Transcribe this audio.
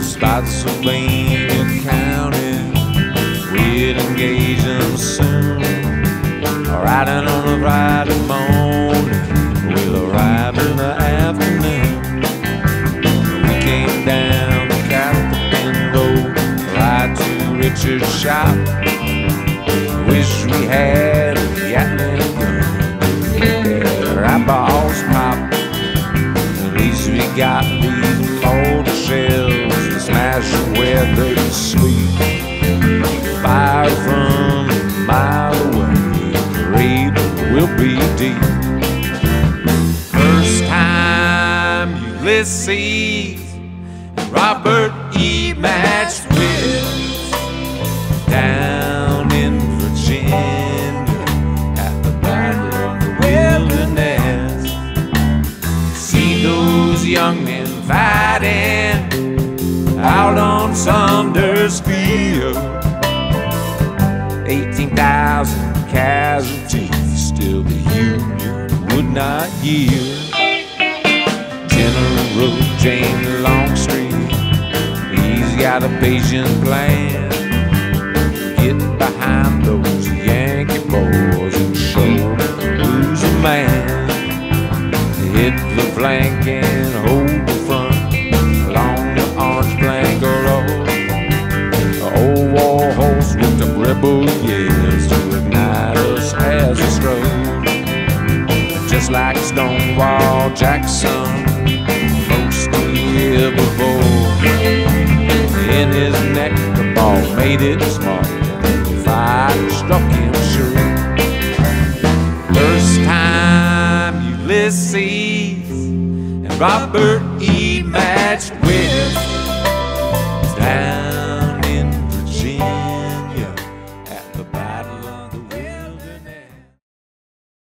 Está so bem we'll in the afternoon. We came down the Captain Road, right to Richard's shop. Wish we had a Gatling gun, make their eyeballs pop. At least we got these mortar shells to smash where they sleep. Fire from a mile away, raid will be deep. Ulysses Robert E. with down in Virginia at the Battle of the Wilderness see those young men fighting out on Saunders Field. 18,000 casualties, still the Union would not yield. Road, Jane Longstreet, he's got a patient plan. Get behind those Yankee boys and show who's a man hit the flank and hold the front along the orange plank road. The old war horse with the rebel yes to ignite us as a stroke. Just like Stonewall Jackson, made it smart. The fire struck him sure. First time Ulysses and Robert